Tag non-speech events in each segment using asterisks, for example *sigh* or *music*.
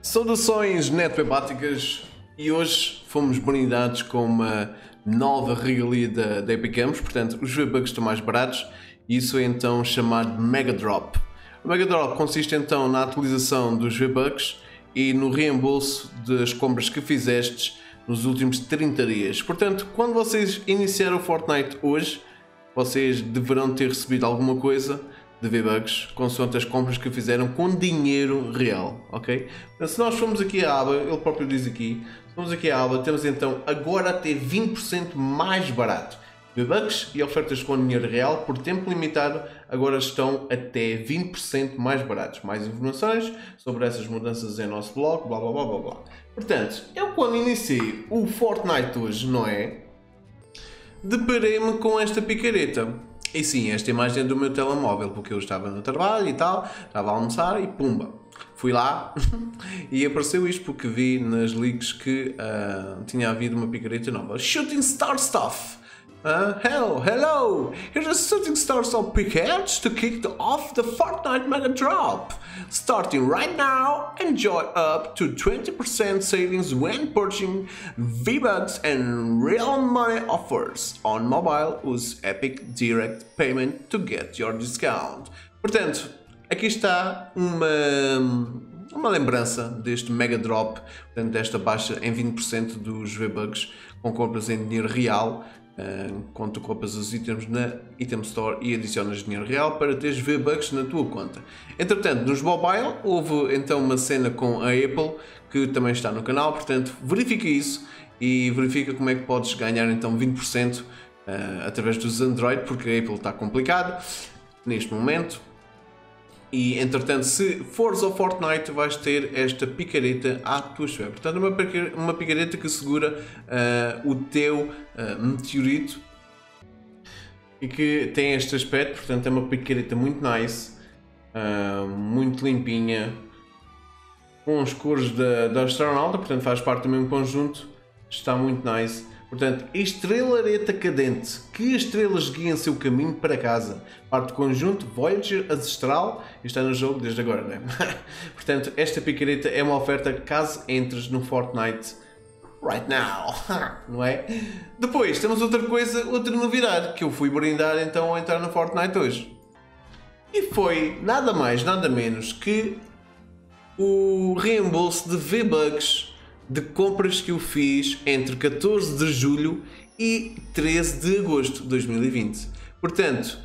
Saudações netwebáticas e hoje fomos brindados com uma nova regalia da, da Epic Games, portanto os V-Bucks estão mais baratos e isso é então chamado Mega Drop. O Mega Drop consiste então na atualização dos V-Bucks e no reembolso das compras que fizestes nos últimos 30 dias. Portanto, quando vocês iniciaram o Fortnite hoje, vocês deverão ter recebido alguma coisa de V-Bucks, consoante as compras que fizeram com dinheiro real, ok? Se nós formos aqui à aba, ele próprio diz aqui, formos aqui à aba, temos então agora até 20% mais barato. V-Bucks e ofertas com dinheiro real por tempo limitado agora estão até 20% mais baratos. Mais informações sobre essas mudanças em nosso blog, blá blá blá blá blá. Portanto, eu quando iniciei o Fortnite hoje, não é? Deparei-me com esta picareta. E sim, esta imagem é do meu telemóvel, porque eu estava no trabalho e tal, estava a almoçar e pumba. Fui lá *laughs* e apareceu isto porque vi nas leaks que uh, tinha havido uma picareta nova. Shooting Star Stuff! Uh, hello, hello! Here's a shooting stars of Picard to kick off the Fortnite Mega Drop. Starting right now, enjoy up to 20% savings when purchasing V-Bucks and real money offers on mobile. Use Epic Direct Payment to get your discount. Portanto, aqui está uma uma lembrança deste mega drop, portanto, desta baixa em 20% dos V-Bucks com compras em dinheiro real quando tu compras os itens na Item Store e adicionas dinheiro real para teres V-Bucks na tua conta. Entretanto, nos mobile houve então uma cena com a Apple que também está no canal, portanto verifica isso e verifica como é que podes ganhar então 20% uh, através dos Android, porque a Apple está complicado neste momento. E entretanto, se fores ao Fortnite, vais ter esta picareta à tua espera. Portanto, uma, uma picareta que segura uh, o teu uh, meteorito e que tem este aspecto. Portanto, é uma picareta muito nice, uh, muito limpinha, com as cores da, da astronauta. Portanto, faz parte do mesmo conjunto. Está muito nice. Portanto, estrela-areta cadente, que estrelas guiam seu caminho para casa. Parte do conjunto Voyager Ancestral, está no jogo desde agora, né? *laughs* Portanto, esta picareta é uma oferta caso entres no Fortnite right now, *laughs* não é? Depois, temos outra coisa, outra novidade, que eu fui brindar então a entrar no Fortnite hoje. E foi nada mais, nada menos que o reembolso de V-Bucks de compras que eu fiz entre 14 de julho e 13 de agosto de 2020. Portanto,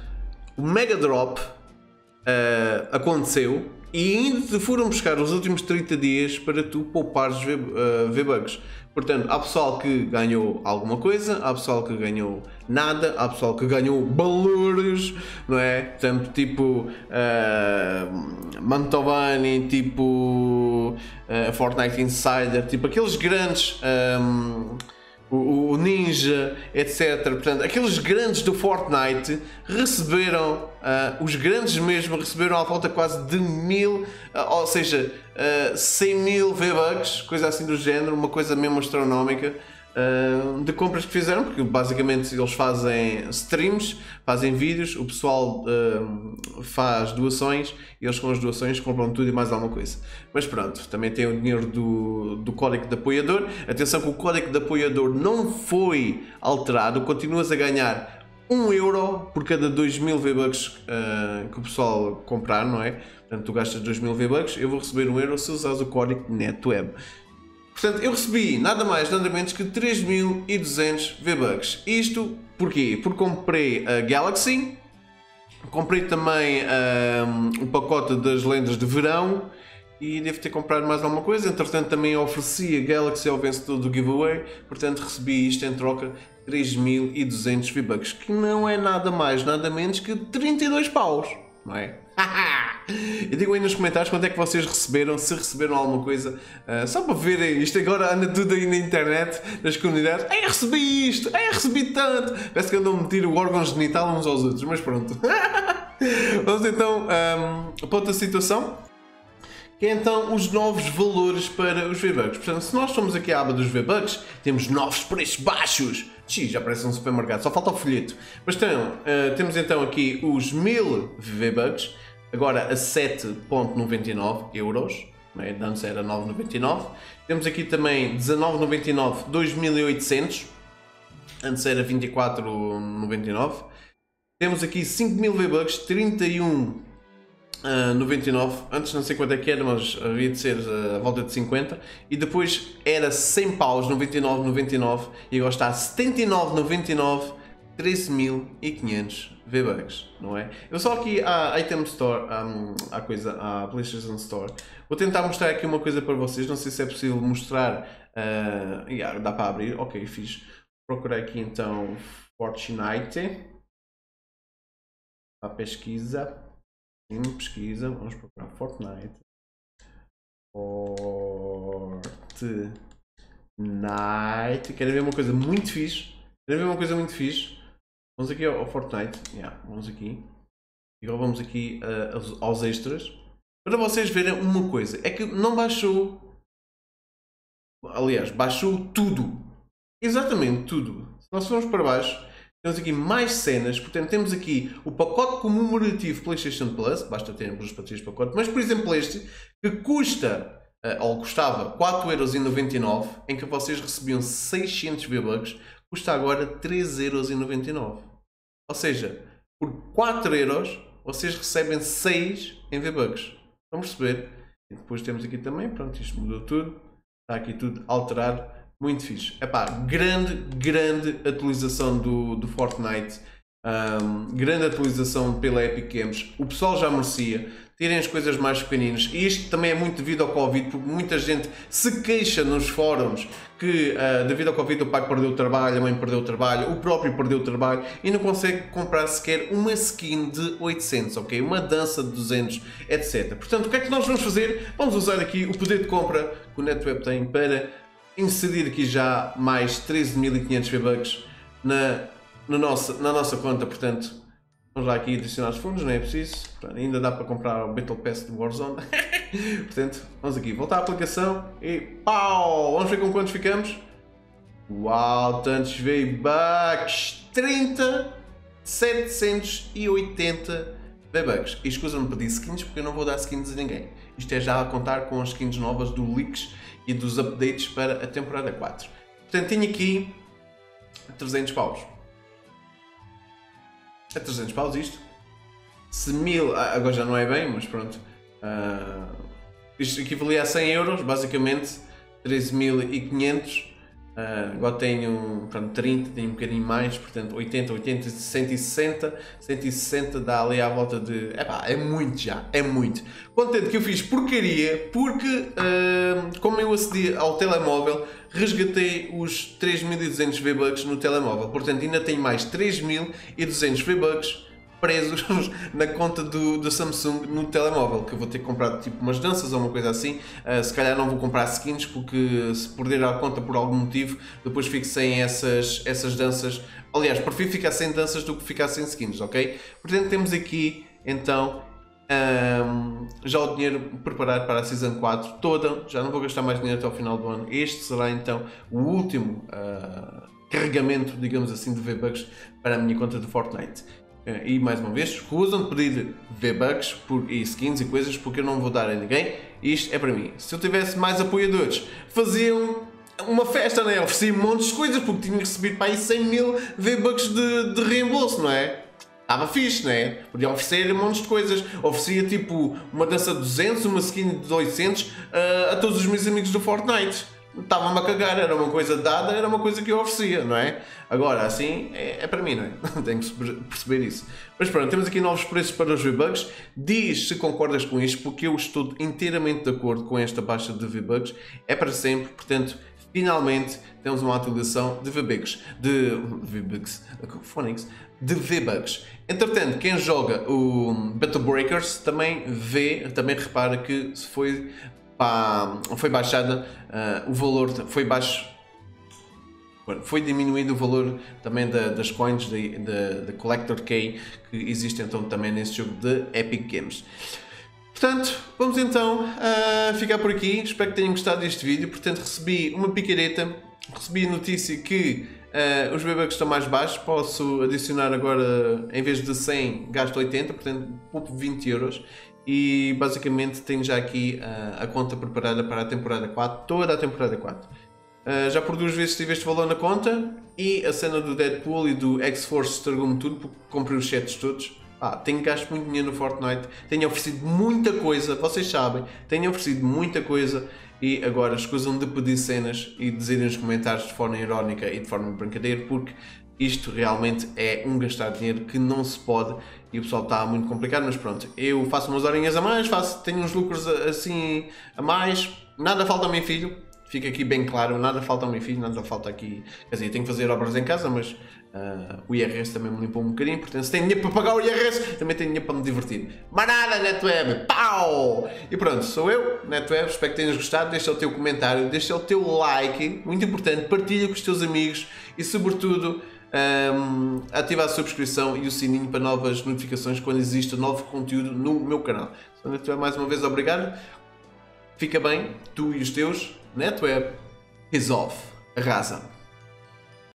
o Mega Drop uh, aconteceu e ainda te foram buscar os últimos 30 dias para tu poupares V-Bucks. Uh, Portanto, há pessoal que ganhou alguma coisa, há pessoal que ganhou nada, há pessoal que ganhou valores, não é? Portanto, tipo uh, Mantovani, tipo uh, Fortnite Insider, tipo aqueles grandes. Um, o, o, Ninja, etc. Portanto, aqueles grandes do Fortnite receberam, uh, os grandes mesmo, receberam à volta quase de mil, uh, ou seja, uh, 100 mil V-Bucks, coisa assim do género, uma coisa mesmo astronómica. De compras que fizeram, porque basicamente eles fazem streams, fazem vídeos, o pessoal uh, faz doações e eles com as doações compram tudo e mais alguma coisa. Mas pronto, também tem o dinheiro do, do código de apoiador. Atenção que o código de apoiador não foi alterado, continuas a ganhar 1 euro por cada 2000 V-Bucks uh, que o pessoal comprar, não é? Portanto, tu gastas 2000 V-Bucks, eu vou receber 1 euro se usares o código NetWeb. Portanto, eu recebi nada mais, nada menos que 3200 V-Bucks. Isto porquê? Porque comprei a Galaxy, comprei também um, o pacote das lendas de verão e devo ter comprado mais alguma coisa. Entretanto, também ofereci a Galaxy ao vencedor do giveaway, portanto, recebi isto em troca 3200 V-Bucks, que não é nada mais, nada menos que 32 paus, não é? *laughs* Eu digo aí nos comentários quanto é que vocês receberam, se receberam alguma coisa, uh, só para verem isto agora anda tudo aí na internet, nas comunidades. Ei, recebi isto, ei, recebi tanto. Parece que andam a meter o órgão genital uns aos outros, mas pronto. *laughs* Vamos então um, para outra situação. Que é então os novos valores para os V-Bucks. Portanto, se nós somos aqui à aba dos V-Bucks, temos novos preços baixos. X, já parece um supermercado, só falta o folheto. Mas então, uh, temos então aqui os 1000 V-Bucks agora a 7.99 euros, é? antes era 9,99. Temos aqui também 19,99, 2.800, antes era 24,99. Temos aqui 5.000 V-Bucks, 31 Uh, 99, antes não sei quanto é que era, mas havia de ser uh, a volta de 50, e depois era 100 paus, 99,99, e agora está a 79,99, 13.500 V-Bucks, não é? Eu só aqui à Item Store, um, à coisa, à PlayStation Store, vou tentar mostrar aqui uma coisa para vocês, não sei se é possível mostrar, uh, yeah, dá para abrir, ok, fiz, procurar aqui então Fortnite, a pesquisa, em pesquisa, vamos procurar Fortnite. Fortnite. Querem ver uma coisa muito fixe? Querem ver uma coisa muito fixe? Vamos aqui ao, Fortnite. Yeah, vamos aqui. E agora vamos aqui uh, aos, extras. Para vocês verem uma coisa. É que não baixou. Aliás, baixou tudo. Exatamente tudo. Se nós formos para baixo, temos aqui mais cenas, portanto temos aqui o pacote comemorativo PlayStation Plus, basta termos os patrícios pacote, mas por exemplo este, que custa, uh, ou custava 4,99€, em que vocês recebiam 600 V-Bucks, custa agora 3,99€. Ou seja, por 4 euros vocês recebem 6 em V-Bucks. Vamos perceber? E depois temos aqui também, pronto, isto mudou tudo, está aqui tudo alterado muito fixe. Epá, grande, grande atualização do, do Fortnite. Um, grande atualização pela Epic Games. O pessoal já merecia terem as coisas mais pequeninas. E isto também é muito devido ao Covid, porque muita gente se queixa nos fóruns que uh, devido ao Covid o pai perdeu o trabalho, a mãe perdeu o trabalho, o próprio perdeu o trabalho e não consegue comprar sequer uma skin de 800, ok? Uma dança de 200, etc. Portanto, o que é que nós vamos fazer? Vamos usar aqui o poder de compra que o NetWeb tem para inserir aqui já mais 13.500 V-Bucks na, nossa, na nossa conta, portanto, vamos lá aqui adicionar os fundos, não é preciso, ainda dá para comprar o Battle Pass do Warzone, *laughs* portanto, vamos aqui, voltar à aplicação e pau, vamos ver com quantos ficamos, uau, tantos V-Bucks, 30, 780 V-Bucks, e escusa-me pedir skins porque eu não vou dar skins a ninguém, isto é já a contar com as skins novas do Leaks e dos updates para a temporada 4. Portanto, tenho aqui 300 paus. É 300 paus isto? Se mil, ah, agora já não é bem, mas pronto. Uh, isto equivalia a 100 euros, basicamente 13.500 Uh, agora tenho pronto, 30, tenho um bocadinho mais, portanto 80, 80, 160, 160 dá ali à volta de. Epá, é muito já, é muito. Contente que eu fiz porcaria porque, uh, como eu acedi ao telemóvel, resgatei os 3200 V-Bucks no telemóvel, portanto ainda tenho mais 3200 V-Bucks presos *laughs* na conta do, do Samsung no telemóvel, que eu vou ter que comprar tipo umas danças ou uma coisa assim. Uh, se calhar não vou comprar skins porque se perder a conta por algum motivo, depois fico sem essas, essas danças. Aliás, prefiro ficar sem danças do que ficar sem skins, ok? Portanto, temos aqui então um, já o dinheiro preparado para a Season 4 toda. Já não vou gastar mais dinheiro até ao final do ano. Este será então o último uh, carregamento, digamos assim, de V-Bucks para a minha conta de Fortnite. Eh, e mais uma vez, escusam de pedir V-Bucks e skins e coisas porque eu não vou dar a ninguém. Isto é para mim. Se eu tivesse mais apoiadores, faziam uma festa, né? Oferecia montes de coisas porque tinha recebido para aí 100 mil V-Bucks de, de reembolso, não é? Estava fixe, né? Podia oferecer montes de coisas. Oferecia tipo uma dança de 200, uma skin de 800 uh, eh, a todos os meus amigos do Fortnite estava-me a cagar, era uma coisa dada, era uma coisa que eu oferecia, não é? Agora, assim, é, é para mim, não é? *laughs* Tenho que perceber isso. Mas pronto, temos aqui novos preços para os V-Bucks. Diz se concordas com isto, porque eu estou inteiramente de acordo com esta baixa de V-Bucks. É para sempre, portanto, finalmente temos uma atualização de V-Bucks, de V-Bucks, Phonics, de V-Bucks. Entretanto, quem joga o Battle Breakers também vê, também repara que foi pá, foi baixada uh, o valor, foi baixo, foi diminuído o valor também da, das coins da Collector Key que existe então também nesse jogo de Epic Games. Portanto, vamos então uh, ficar por aqui. Espero que tenham gostado deste vídeo. Portanto, recebi uma picareta, recebi a notícia que uh, os V-Bucks estão mais baixos. Posso adicionar agora, em vez de 100, gasto 80, portanto, pouco 20 euros. E basicamente tenho já aqui uh, a conta preparada para a temporada 4, toda a temporada 4. Uh, já por duas vezes tive este valor na conta e a cena do Deadpool e do X-Force estragou-me tudo porque comprei os sets todos. Ah, tenho gasto muito dinheiro no Fortnite, tenho oferecido muita coisa, vocês sabem, tenho oferecido muita coisa e agora escusam de pedir cenas e dizerem nos comentários de forma irónica e de forma de brincadeira porque isto realmente é um gastar dinheiro que não se pode e o pessoal está muito complicado, mas pronto, eu faço umas horinhas a mais, faço, tenho uns lucros assim a mais, nada falta ao meu filho, fica aqui bem claro, nada falta ao meu filho, nada falta aqui, quer dizer, tenho que fazer obras em casa, mas uh, o IRS também me limpou um bocadinho, portanto se tem dinheiro para pagar o IRS, também tenho dinheiro para me divertir. Mas nada, NetWeb, pau! E pronto, sou eu, NetWeb, espero que tenhas gostado, deixa o teu comentário, deixa o teu like, muito importante, partilha com os teus amigos e sobretudo um, ativar a subscrição e o sininho para novas notificações quando existe novo conteúdo no meu canal. Então, mais uma vez, obrigado. Fica bem, tu e os teus. NetWeb, resolve, arrasa.